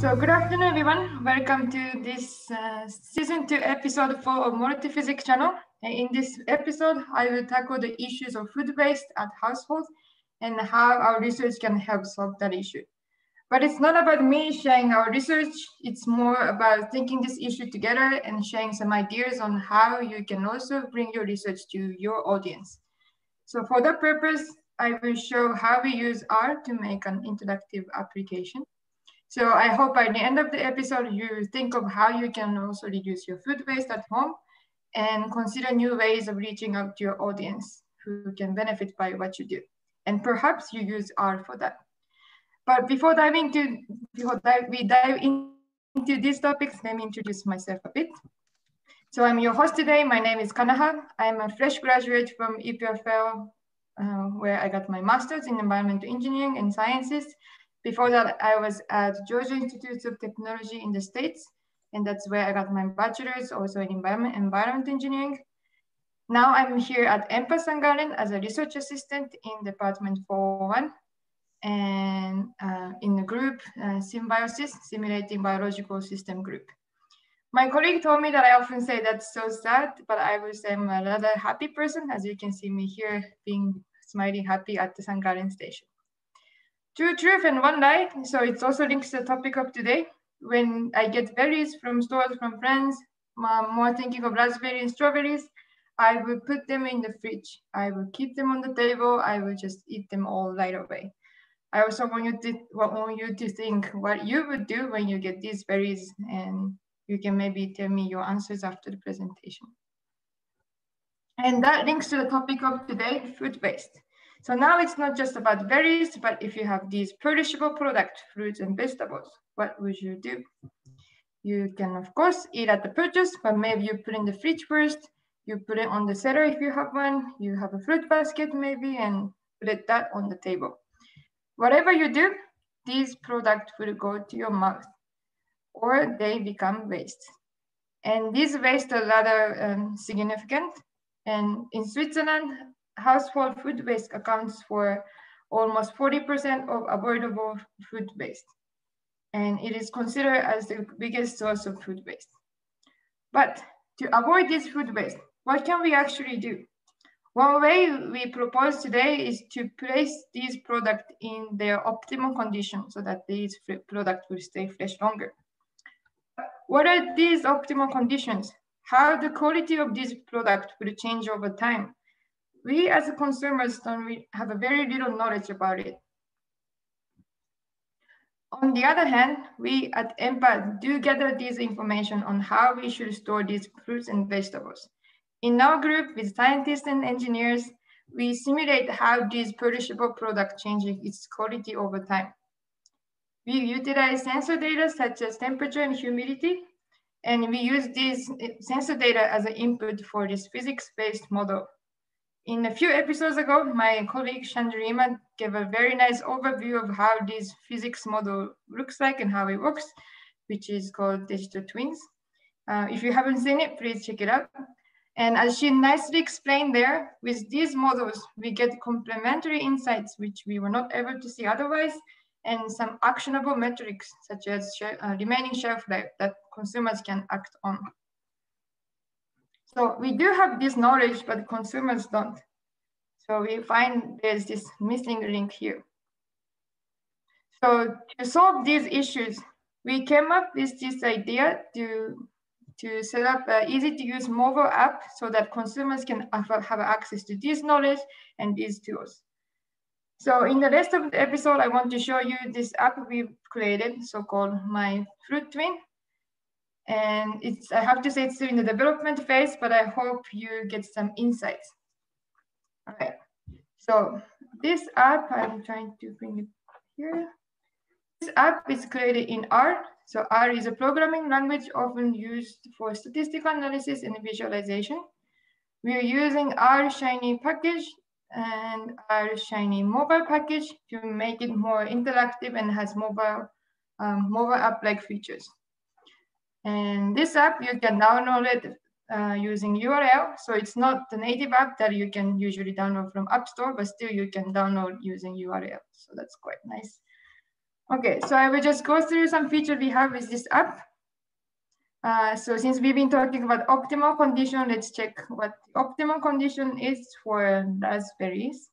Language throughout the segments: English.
So good afternoon, everyone. Welcome to this uh, season two episode four of Multiphysics channel. In this episode, I will tackle the issues of food waste at households and how our research can help solve that issue. But it's not about me sharing our research. It's more about thinking this issue together and sharing some ideas on how you can also bring your research to your audience. So for that purpose, I will show how we use R to make an interactive application. So I hope by the end of the episode, you think of how you can also reduce your food waste at home and consider new ways of reaching out to your audience who can benefit by what you do. And perhaps you use R for that. But before diving to, before dive, we dive into these topics, let me introduce myself a bit. So I'm your host today. My name is Kanaha. I'm a fresh graduate from EPFL, uh, where I got my master's in environmental engineering and sciences before that, I was at Georgia Institute of Technology in the States, and that's where I got my bachelor's, also in environment, environment engineering. Now I'm here at EMPA St. Gallen as a research assistant in Department 401 and uh, in the group uh, SimBioSys, Simulating Biological System Group. My colleague told me that I often say that's so sad, but I would say I'm a rather happy person, as you can see me here being smiling happy at the St. Gallen station. Two truth and one lie. So it also links to the topic of today. When I get berries from stores from friends, I'm more thinking of raspberries and strawberries, I will put them in the fridge. I will keep them on the table. I will just eat them all right away. I also want you to want you to think what you would do when you get these berries, and you can maybe tell me your answers after the presentation. And that links to the topic of today, food waste. So now it's not just about berries, but if you have these perishable products, fruits and vegetables, what would you do? You can, of course, eat at the purchase, but maybe you put in the fridge first, you put it on the setter if you have one, you have a fruit basket maybe, and put it that on the table. Whatever you do, these products will go to your mouth or they become waste. And these waste are rather um, significant. And in Switzerland, household food waste accounts for almost 40% of avoidable food waste. And it is considered as the biggest source of food waste. But to avoid this food waste, what can we actually do? One way we propose today is to place these products in their optimal condition so that these products will stay fresh longer. What are these optimal conditions? How the quality of this product will change over time? We as consumers don't have a very little knowledge about it. On the other hand, we at EMPA do gather this information on how we should store these fruits and vegetables. In our group with scientists and engineers, we simulate how these perishable products changing its quality over time. We utilize sensor data such as temperature and humidity, and we use this eh, sensor data as an input for this physics-based model in a few episodes ago, my colleague Chandrima gave a very nice overview of how this physics model looks like and how it works, which is called Digital Twins. Uh, if you haven't seen it, please check it out. And as she nicely explained there, with these models, we get complementary insights which we were not able to see otherwise, and some actionable metrics such as uh, remaining shelf life that consumers can act on. So we do have this knowledge, but consumers don't. So we find there's this missing link here. So to solve these issues, we came up with this idea to, to set up an easy to use mobile app so that consumers can have, access to this knowledge and these tools. So in the rest of the episode, I want to show you this app we've created, so-called My Fruit Twin. And it's, I have to say it's still in the development phase, but I hope you get some insights. All right, so this app, I'm trying to bring it here. This app is created in R. So R is a programming language often used for statistical analysis and visualization. We are using R Shiny package and R Shiny mobile package to make it more interactive and has mobile, um, mobile app-like features. And this app, you can download it uh, using URL. So it's not the native app that you can usually download from App Store, but still you can download using URL. So that's quite nice. Okay, so I will just go through some features we have with this app. Uh, so since we've been talking about optimal condition, let's check what the optimal condition is for raspberries.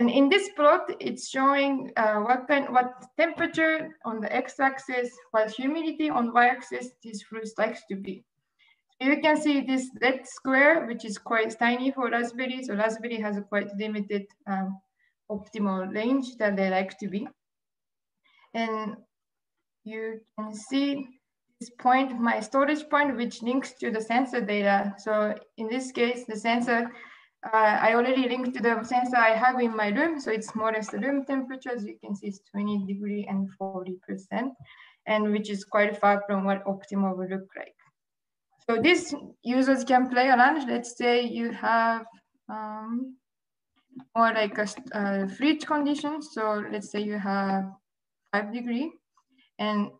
And in this plot, it's showing uh, what kind, what temperature on the x-axis, what humidity on y-axis this fruit likes to be. You can see this red square, which is quite tiny for raspberry. So raspberry has a quite limited um, optimal range that they like to be. And you can see this point, my storage point, which links to the sensor data. So in this case, the sensor uh, I already linked to the sensor I have in my room. So it's more or less the room temperature. As you can see, it's 20 degree and 40%, and which is quite far from what optimal would look like. So this users can play around. Let's say you have um, more like a uh, fridge condition. So let's say you have five degree and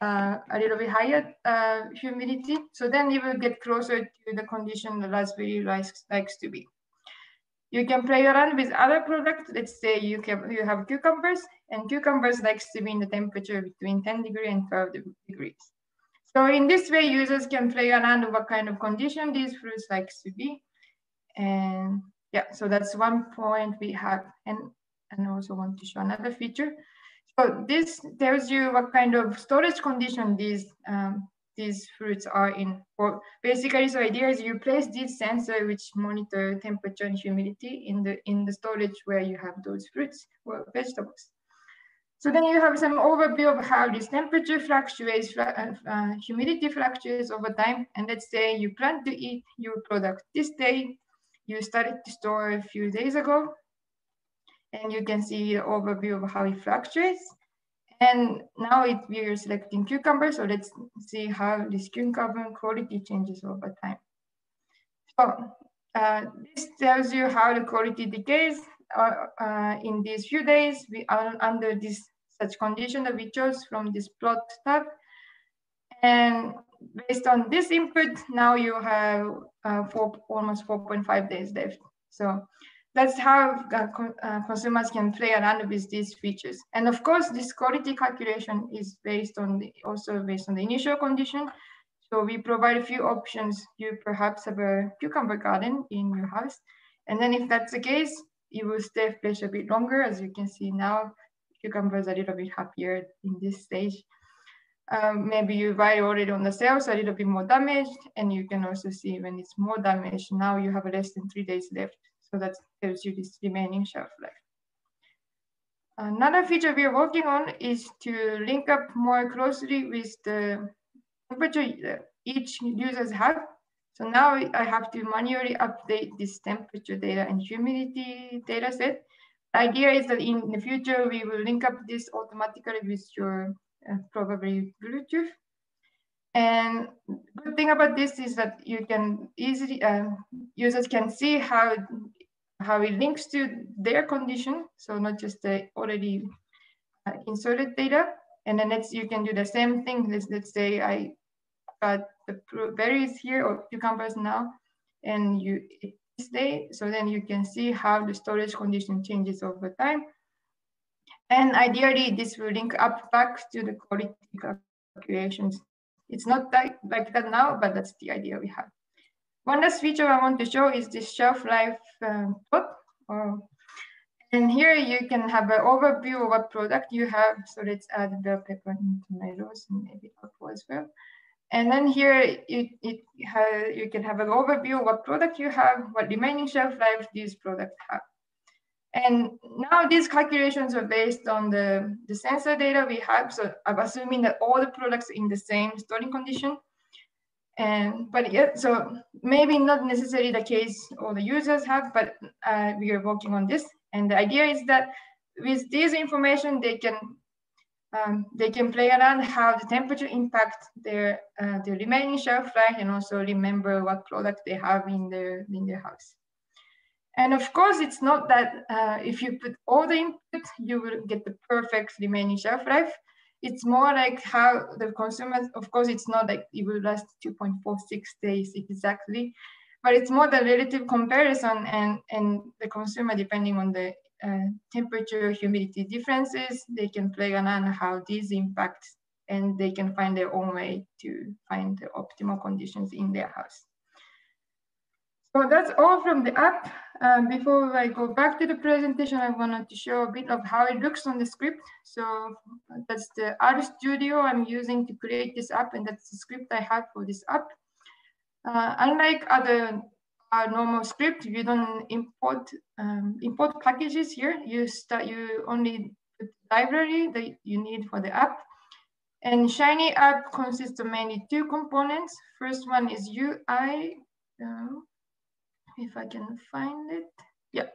uh, a little bit higher uh, humidity. So then it will get closer to the condition the raspberry likes, likes to be. You can play around with other products. Let's say you can you have cucumbers, and cucumbers likes to be in the temperature between 10 degree and 12 degrees. So in this way, users can play around what kind of condition these fruits likes to be. And yeah, so that's one point we have. And, and I also want to show another feature. So this tells you what kind of storage condition these um, these fruits are in. Well, basically, so idea is you place this sensor which monitor temperature and humidity in the in the storage where you have those fruits or vegetables. So then you have some overview of how this temperature fluctuates, uh, uh, humidity fluctuates over time. And let's say you plan to eat your product this day, you started to store a few days ago, and you can see the overview of how it fluctuates. And now it, we are selecting cucumber, so let's see how this cucumber quality changes over time. So uh, this tells you how the quality decays uh, uh, in these few days. We are under this such condition that we chose from this plot tab. And based on this input, now you have uh, four, almost 4.5 days left. So that's how uh, uh, consumers can play around with these features. And of course, this quality calculation is based on the, also based on the initial condition. So we provide a few options. You perhaps have a cucumber garden in your house. And then if that's the case, you will stay fresh a bit longer. As you can see now, cucumbers are a little bit happier in this stage. Um, maybe you buy already on the sales a little bit more damaged and you can also see when it's more damaged, now you have less than three days left. So that tells you this remaining shelf life. Another feature we are working on is to link up more closely with the temperature each users have. So now I have to manually update this temperature data and humidity data set. The idea is that in the future, we will link up this automatically with your uh, probably Bluetooth. And good thing about this is that you can easily, uh, users can see how how it links to their condition. So not just the already uh, inserted data. And then let's, you can do the same thing. Let's, let's say I got the berries here or cucumbers now, and you day. So then you can see how the storage condition changes over time. And ideally, this will link up back to the quality calculations. It's not that, like that now, but that's the idea we have. One last feature I want to show is this shelf life um, plot. Uh, and here you can have an overview of what product you have. So let's add bell pepper and tomatoes and maybe apple as well. And then here it, it has, you can have an overview of what product you have, what remaining shelf life these products have. And now these calculations are based on the, the sensor data we have. So I'm assuming that all the products in the same storing condition. And but yeah, so maybe not necessarily the case all the users have, but uh, we are working on this. And the idea is that with this information, they can um, they can play around how the temperature impact their uh, the remaining shelf life and also remember what product they have in their in their house. And of course, it's not that uh, if you put all the input, you will get the perfect remaining shelf life it's more like how the consumers, of course, it's not like it will last 2.46 days exactly, but it's more the relative comparison and, and the consumer, depending on the uh, temperature, humidity differences. They can play on how these impact and they can find their own way to find the optimal conditions in their house. So that's all from the app. Um, before I go back to the presentation, I wanted to show a bit of how it looks on the script. So that's the RStudio I'm using to create this app, and that's the script I have for this app. Uh, unlike other uh, normal script, you don't import um, import packages here. You start you only the library that you need for the app. And Shiny app consists of mainly two components. First one is UI. Uh, if I can find it. Yeah.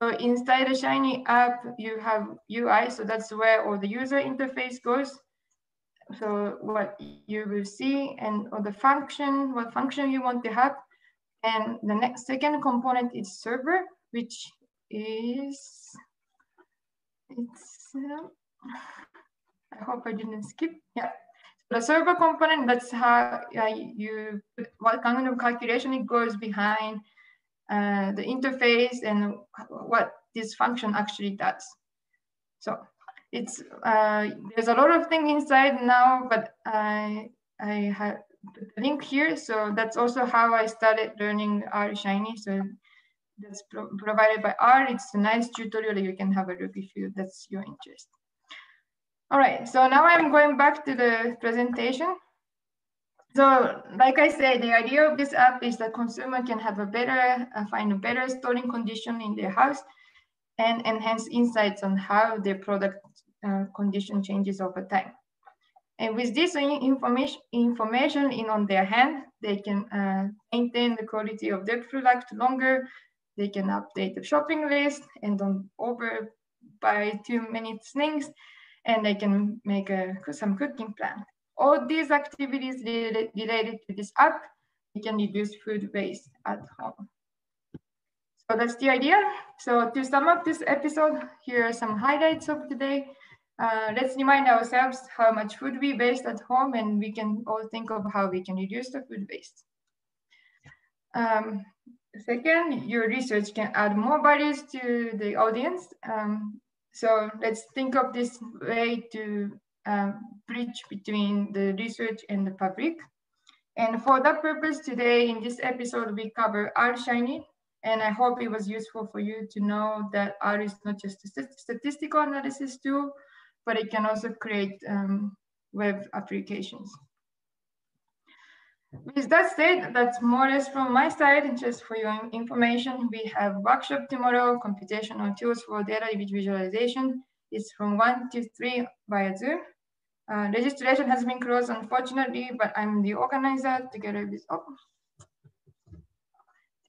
So inside the Shiny app, you have UI. So that's where all the user interface goes. So what you will see and or the function, what function you want to have. And the next second component is server, which is, it's, uh, I hope I didn't skip. Yeah. The server component, that's how uh, you, what kind of calculation it goes behind uh, the interface and what this function actually does. So it's uh, there's a lot of things inside now, but I I have the link here. So that's also how I started learning R Shiny. So that's pro provided by R. It's a nice tutorial you can have a look if you that's your interest. All right, so now I'm going back to the presentation. So like I said, the idea of this app is that consumer can have a better, uh, find a better storing condition in their house and enhance insights on how their product uh, condition changes over time. And with this information, information in on their hand, they can uh, maintain the quality of their product longer. They can update the shopping list and don't over buy too many things, and they can make a, some cooking plan all these activities related to this app, we can reduce food waste at home. So that's the idea. So to sum up this episode, here are some highlights of today. Uh, let's remind ourselves how much food we waste at home and we can all think of how we can reduce the food waste. Um, second, your research can add more values to the audience. Um, so let's think of this way to um, bridge between the research and the public. And for that purpose, today in this episode, we cover R Shiny. And I hope it was useful for you to know that R is not just a statistical analysis tool, but it can also create um, web applications. With that said, that's more or less from my side. And just for your information, we have workshop tomorrow, computational tools for data visualization. It's from one to three via Zoom. Uh, registration has been closed, unfortunately, but I'm the organizer together with, oh,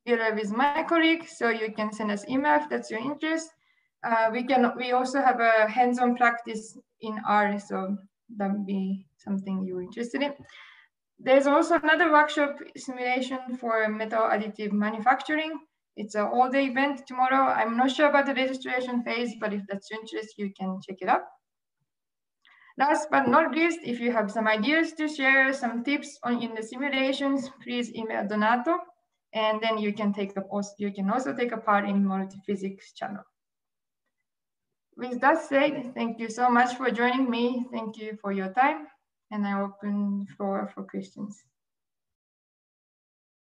together with my colleague. So you can send us email if that's your interest. Uh, we can. We also have a hands-on practice in R, so that would be something you're interested in. There's also another workshop simulation for metal additive manufacturing. It's an all-day event tomorrow. I'm not sure about the registration phase, but if that's your interest, you can check it out. Last but not least, if you have some ideas to share, some tips on in the simulations, please email Donato, and then you can take a post. You can also take a part in multi-physics channel. With that said, thank you so much for joining me. Thank you for your time, and I open floor for questions.